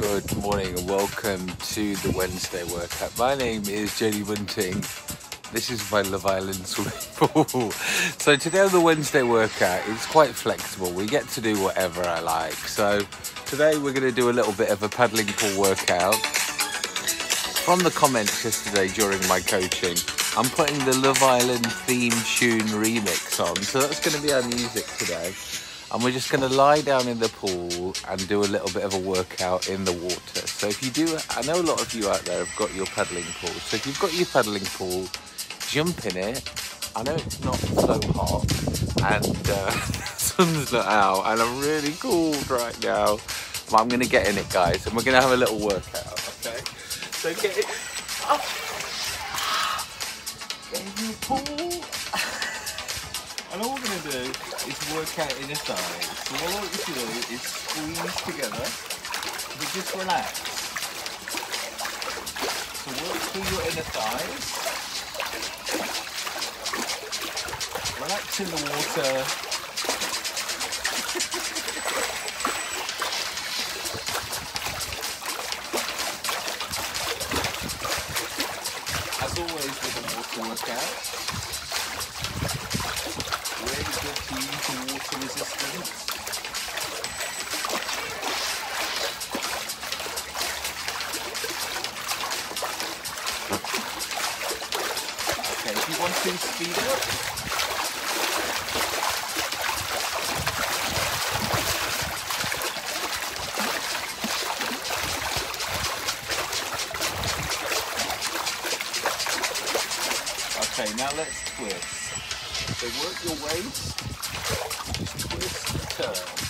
Good morning and welcome to the Wednesday workout. My name is Jody Bunting. This is my Love Island swimming pool. so today on the Wednesday workout, it's quite flexible. We get to do whatever I like. So today we're going to do a little bit of a paddling pool workout. From the comments yesterday during my coaching, I'm putting the Love Island theme tune remix on. So that's going to be our music today and we're just going to lie down in the pool and do a little bit of a workout in the water. So if you do, I know a lot of you out there have got your paddling pool. So if you've got your paddling pool, jump in it. I know it's not so hot and uh, sun's not out and I'm really cold right now. But I'm going to get in it guys and we're going to have a little workout, okay? So get. Get in your pool. And all we're going to do is work out inner thighs. So all you do is squeeze together, but just relax. So work through your inner thighs. Relax in the water. As always with a water workout, water resistance. Okay, if you want to speed up, Okay, now let's twist. So work your waist turn.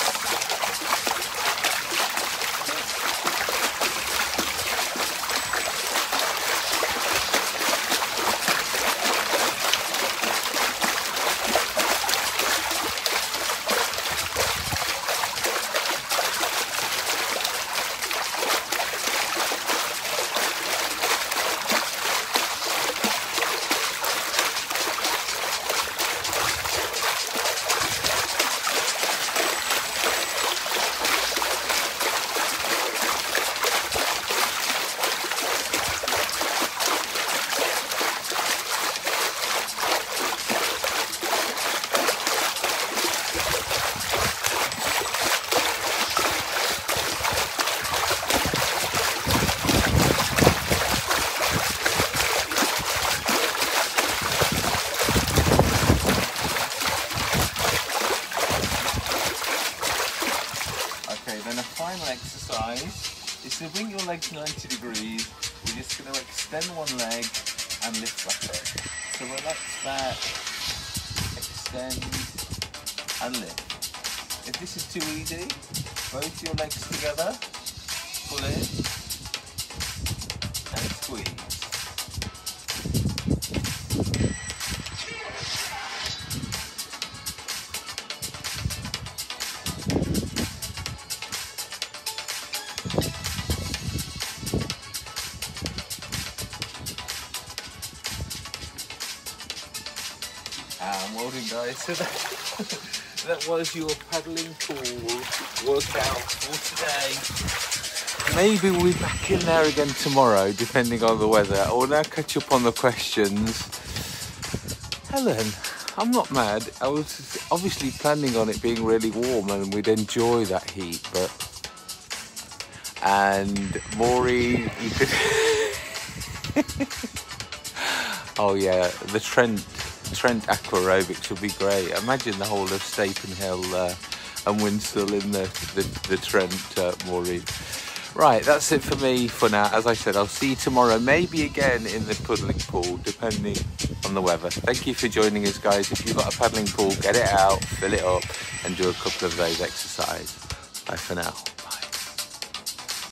bring your legs 90 degrees, we're just going to extend one leg and lift back up. So relax back, extend and lift. If this is too easy, both your legs together, pull in and squeeze. Guys. So that, that was your paddling pool workout for today. Maybe we'll be back in there again tomorrow, depending on the weather. I will now catch up on the questions. Helen, I'm not mad. I was obviously planning on it being really warm and we'd enjoy that heat, but... And Maury, you could... oh yeah, the Trent Trent Aquarobics would be great. Imagine the whole of Hill uh, and Winstall in the, the, the Trent uh, Maureen. Right, that's it for me for now. As I said, I'll see you tomorrow, maybe again in the paddling pool, depending on the weather. Thank you for joining us, guys. If you've got a paddling pool, get it out, fill it up, and do a couple of those exercises. Bye for now.